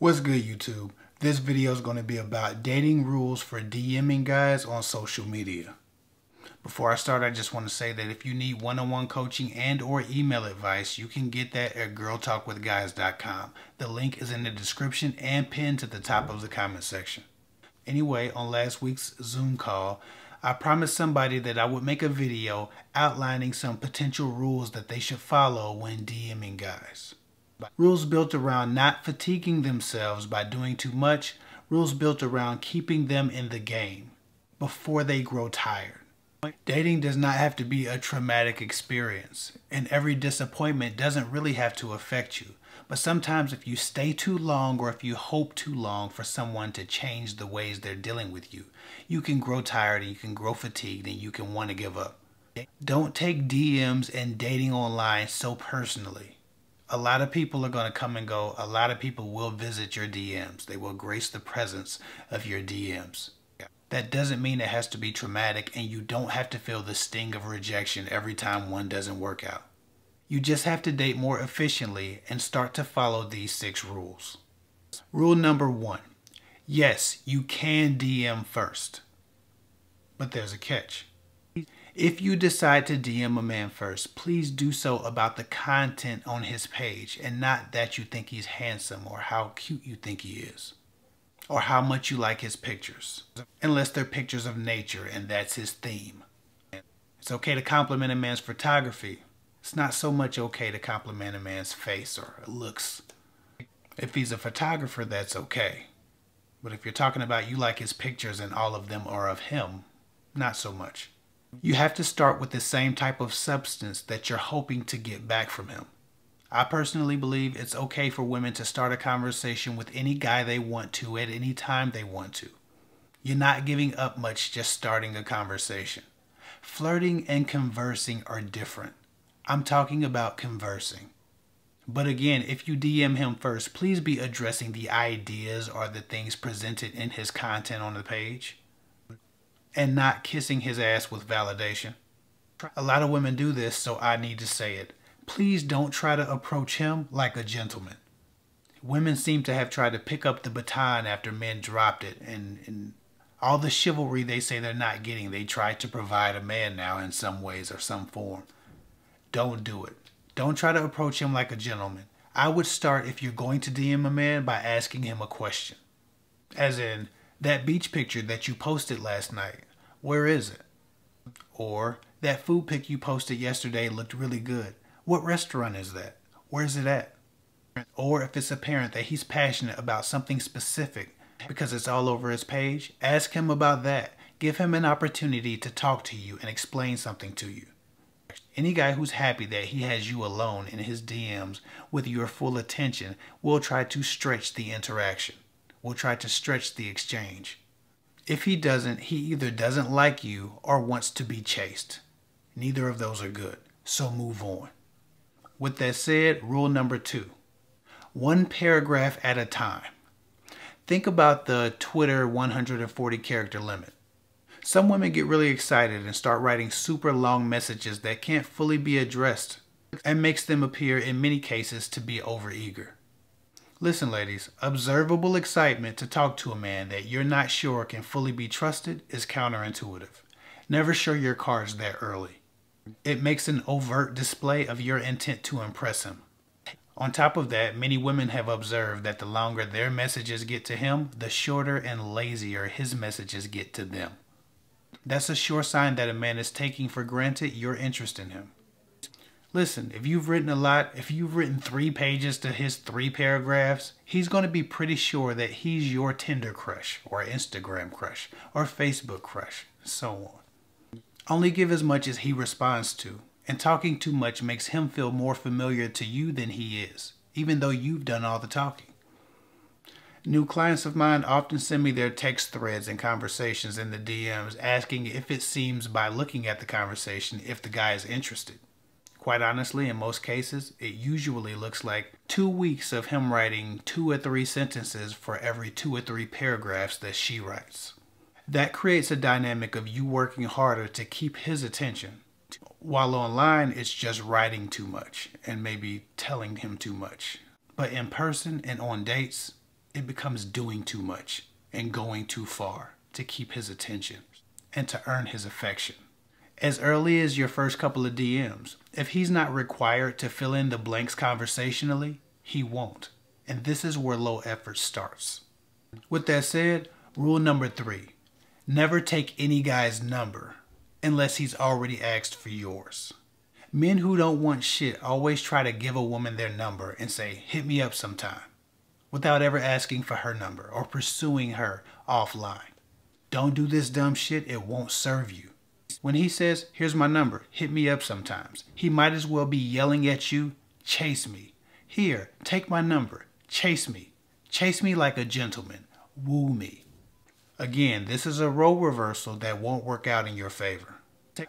What's good YouTube? This video is going to be about dating rules for DMing guys on social media. Before I start, I just want to say that if you need one-on-one coaching and or email advice, you can get that at girltalkwithguys.com. The link is in the description and pinned to the top of the comment section. Anyway, on last week's Zoom call, I promised somebody that I would make a video outlining some potential rules that they should follow when DMing guys. Rules built around not fatiguing themselves by doing too much, rules built around keeping them in the game before they grow tired. Dating does not have to be a traumatic experience, and every disappointment doesn't really have to affect you. But sometimes, if you stay too long or if you hope too long for someone to change the ways they're dealing with you, you can grow tired and you can grow fatigued and you can want to give up. Don't take DMs and dating online so personally. A lot of people are going to come and go. A lot of people will visit your DMs. They will grace the presence of your DMs. That doesn't mean it has to be traumatic and you don't have to feel the sting of rejection every time one doesn't work out. You just have to date more efficiently and start to follow these six rules. Rule number one. Yes, you can DM first. But there's a catch. If you decide to DM a man first, please do so about the content on his page and not that you think he's handsome or how cute you think he is or how much you like his pictures, unless they're pictures of nature and that's his theme. It's okay to compliment a man's photography. It's not so much okay to compliment a man's face or looks. If he's a photographer, that's okay. But if you're talking about you like his pictures and all of them are of him, not so much. You have to start with the same type of substance that you're hoping to get back from him. I personally believe it's okay for women to start a conversation with any guy they want to at any time they want to. You're not giving up much just starting a conversation. Flirting and conversing are different. I'm talking about conversing. But again, if you DM him first, please be addressing the ideas or the things presented in his content on the page and not kissing his ass with validation. A lot of women do this, so I need to say it please don't try to approach him like a gentleman. Women seem to have tried to pick up the baton after men dropped it, and, and all the chivalry they say they're not getting, they try to provide a man now in some ways or some form. Don't do it. Don't try to approach him like a gentleman. I would start if you're going to DM a man by asking him a question. As in, that beach picture that you posted last night, where is it? Or, that food pic you posted yesterday looked really good. What restaurant is that? Where's it at? Or if it's apparent that he's passionate about something specific because it's all over his page, ask him about that. Give him an opportunity to talk to you and explain something to you. Any guy who's happy that he has you alone in his DMs with your full attention will try to stretch the interaction, will try to stretch the exchange. If he doesn't, he either doesn't like you or wants to be chased. Neither of those are good, so move on. With that said, rule number two one paragraph at a time. Think about the Twitter 140 character limit. Some women get really excited and start writing super long messages that can't fully be addressed and makes them appear in many cases to be overeager. Listen, ladies, observable excitement to talk to a man that you're not sure can fully be trusted is counterintuitive. Never show your cards that early. It makes an overt display of your intent to impress him. On top of that, many women have observed that the longer their messages get to him, the shorter and lazier his messages get to them. That's a sure sign that a man is taking for granted your interest in him. Listen, if you've written a lot, if you've written three pages to his three paragraphs, he's going to be pretty sure that he's your Tinder crush, or Instagram crush, or Facebook crush, so on. Only give as much as he responds to, and talking too much makes him feel more familiar to you than he is, even though you've done all the talking. New clients of mine often send me their text threads and conversations in the DMs asking if it seems by looking at the conversation if the guy is interested. Quite honestly, in most cases, it usually looks like two weeks of him writing two or three sentences for every two or three paragraphs that she writes. That creates a dynamic of you working harder to keep his attention. While online, it's just writing too much and maybe telling him too much. But in person and on dates, it becomes doing too much and going too far to keep his attention and to earn his affection. As early as your first couple of DMs, if he's not required to fill in the blanks conversationally, he won't. And this is where low effort starts. With that said, rule number three never take any guy's number unless he's already asked for yours. Men who don't want shit always try to give a woman their number and say, hit me up sometime, without ever asking for her number or pursuing her offline. Don't do this dumb shit, it won't serve you. When he says, here's my number, hit me up sometimes, he might as well be yelling at you, chase me. Here, take my number, chase me. Chase me like a gentleman, woo me. Again, this is a role reversal that won't work out in your favor.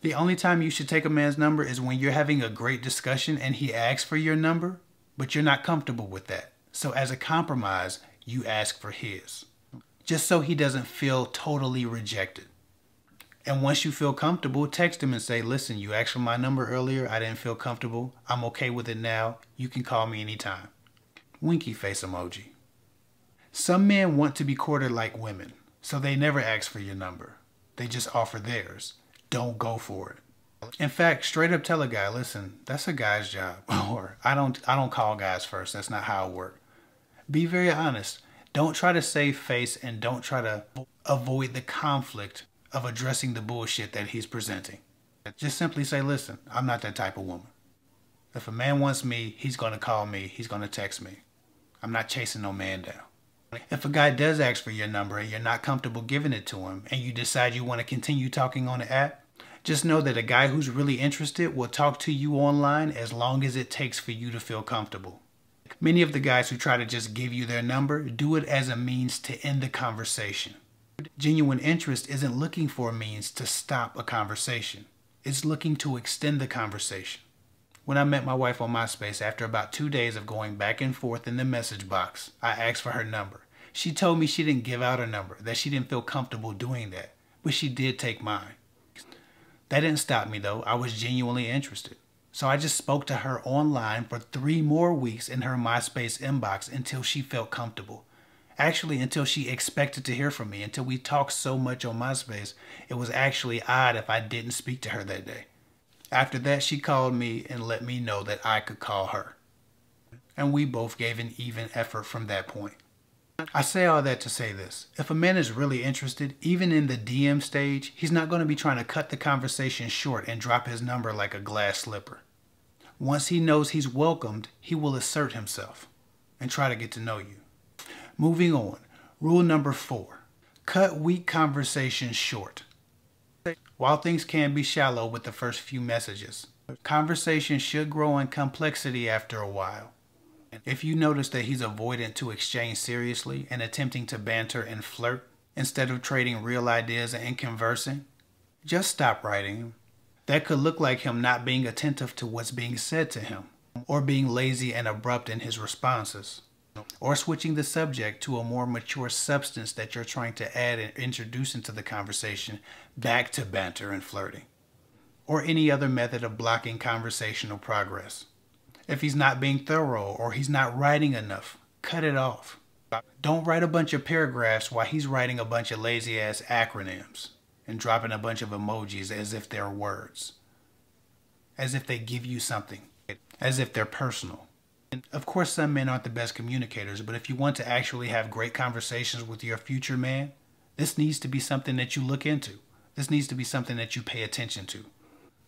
The only time you should take a man's number is when you're having a great discussion and he asks for your number, but you're not comfortable with that. So as a compromise, you ask for his. Just so he doesn't feel totally rejected. And once you feel comfortable, text him and say, listen, you asked for my number earlier. I didn't feel comfortable. I'm okay with it now. You can call me anytime. Winky face emoji. Some men want to be courted like women, so they never ask for your number. They just offer theirs don't go for it. In fact, straight up tell a guy, listen, that's a guy's job. Or I don't I don't call guys first. That's not how I work. Be very honest. Don't try to save face and don't try to avoid the conflict of addressing the bullshit that he's presenting. Just simply say, listen, I'm not that type of woman. If a man wants me, he's going to call me, he's going to text me. I'm not chasing no man down. If a guy does ask for your number and you're not comfortable giving it to him and you decide you want to continue talking on the app, just know that a guy who's really interested will talk to you online as long as it takes for you to feel comfortable. Many of the guys who try to just give you their number do it as a means to end the conversation. Genuine interest isn't looking for a means to stop a conversation. It's looking to extend the conversation. When I met my wife on MySpace after about two days of going back and forth in the message box, I asked for her number. She told me she didn't give out her number, that she didn't feel comfortable doing that, but she did take mine. That didn't stop me though. I was genuinely interested. So I just spoke to her online for three more weeks in her MySpace inbox until she felt comfortable. Actually, until she expected to hear from me, until we talked so much on MySpace, it was actually odd if I didn't speak to her that day. After that, she called me and let me know that I could call her. And we both gave an even effort from that point. I say all that to say this. If a man is really interested, even in the DM stage, he's not going to be trying to cut the conversation short and drop his number like a glass slipper. Once he knows he's welcomed, he will assert himself and try to get to know you. Moving on, rule number four cut weak conversations short. While things can be shallow with the first few messages, conversation should grow in complexity after a while. If you notice that he's avoidant to exchange seriously and attempting to banter and flirt instead of trading real ideas and conversing, just stop writing him. That could look like him not being attentive to what's being said to him, or being lazy and abrupt in his responses, or switching the subject to a more mature substance that you're trying to add and introduce into the conversation back to banter and flirting, or any other method of blocking conversational progress. If he's not being thorough or he's not writing enough, cut it off. Don't write a bunch of paragraphs while he's writing a bunch of lazy ass acronyms and dropping a bunch of emojis as if they're words. As if they give you something. As if they're personal. And of course, some men aren't the best communicators, but if you want to actually have great conversations with your future man, this needs to be something that you look into. This needs to be something that you pay attention to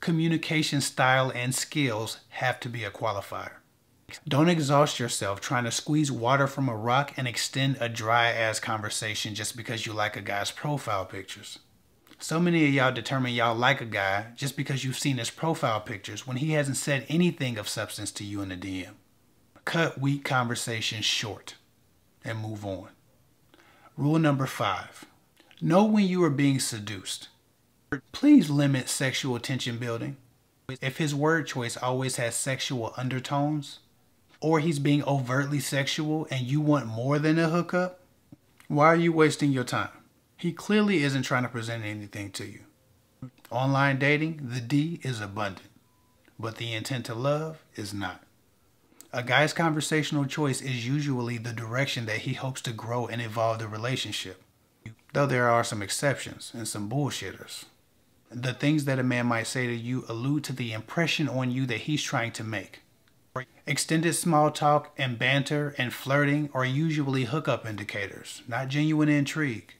communication style and skills have to be a qualifier. Don't exhaust yourself trying to squeeze water from a rock and extend a dry ass conversation just because you like a guy's profile pictures. So many of y'all determine y'all like a guy just because you've seen his profile pictures when he hasn't said anything of substance to you in the DM. Cut weak conversations short and move on. Rule number five know when you are being seduced. Please limit sexual tension building. If his word choice always has sexual undertones, or he's being overtly sexual and you want more than a hookup, why are you wasting your time? He clearly isn't trying to present anything to you. Online dating, the D is abundant, but the intent to love is not. A guy's conversational choice is usually the direction that he hopes to grow and evolve the relationship. Though there are some exceptions and some bullshitters. The things that a man might say to you allude to the impression on you that he's trying to make. Extended small talk and banter and flirting are usually hookup indicators, not genuine intrigue,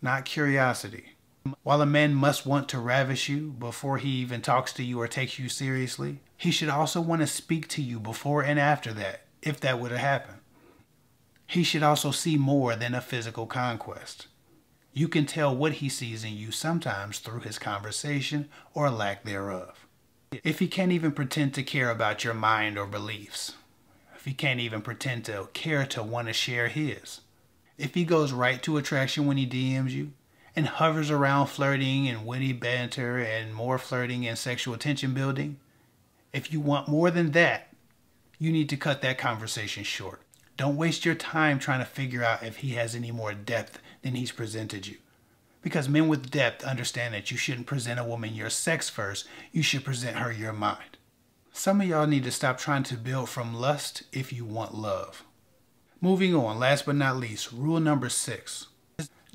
not curiosity. While a man must want to ravish you before he even talks to you or takes you seriously, he should also want to speak to you before and after that, if that were to happen. He should also see more than a physical conquest. You can tell what he sees in you sometimes through his conversation or lack thereof. If he can't even pretend to care about your mind or beliefs, if he can't even pretend to care to want to share his, if he goes right to attraction when he DMs you, and hovers around flirting and witty banter and more flirting and sexual attention building, if you want more than that, you need to cut that conversation short. Don't waste your time trying to figure out if he has any more depth than he's presented you. Because men with depth understand that you shouldn't present a woman your sex first, you should present her your mind. Some of y'all need to stop trying to build from lust if you want love. Moving on, last but not least, rule number six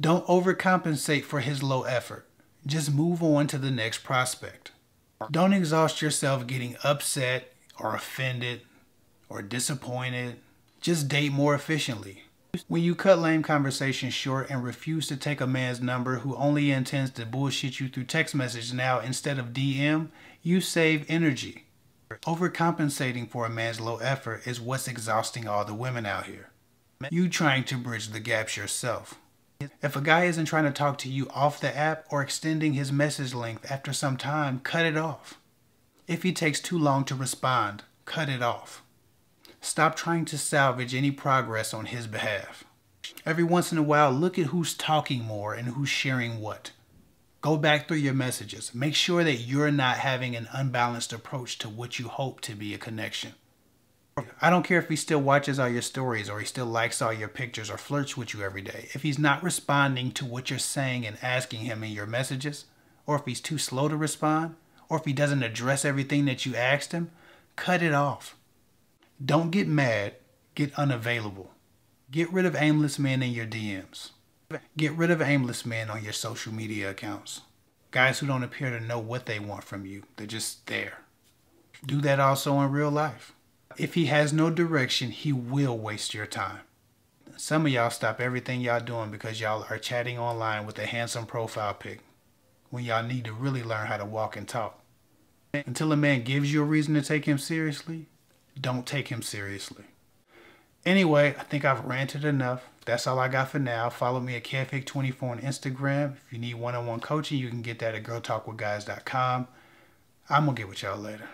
don't overcompensate for his low effort. Just move on to the next prospect. Don't exhaust yourself getting upset or offended or disappointed. Just date more efficiently. When you cut lame conversations short and refuse to take a man's number who only intends to bullshit you through text message now instead of DM, you save energy. Overcompensating for a man's low effort is what's exhausting all the women out here. You trying to bridge the gaps yourself. If a guy isn't trying to talk to you off the app or extending his message length after some time, cut it off. If he takes too long to respond, cut it off. Stop trying to salvage any progress on his behalf. Every once in a while, look at who's talking more and who's sharing what. Go back through your messages. Make sure that you're not having an unbalanced approach to what you hope to be a connection. I don't care if he still watches all your stories or he still likes all your pictures or flirts with you every day. If he's not responding to what you're saying and asking him in your messages, or if he's too slow to respond, or if he doesn't address everything that you asked him, cut it off. Don't get mad, get unavailable. Get rid of aimless men in your DMs. Get rid of aimless men on your social media accounts. Guys who don't appear to know what they want from you, they're just there. Do that also in real life. If he has no direction, he will waste your time. Some of y'all stop everything y'all doing because y'all are chatting online with a handsome profile pic when y'all need to really learn how to walk and talk. Until a man gives you a reason to take him seriously, don't take him seriously. Anyway, I think I've ranted enough. That's all I got for now. Follow me at KevHick24 on Instagram. If you need one-on-one -on -one coaching, you can get that at girltalkwithguys.com. I'm going to get with y'all later.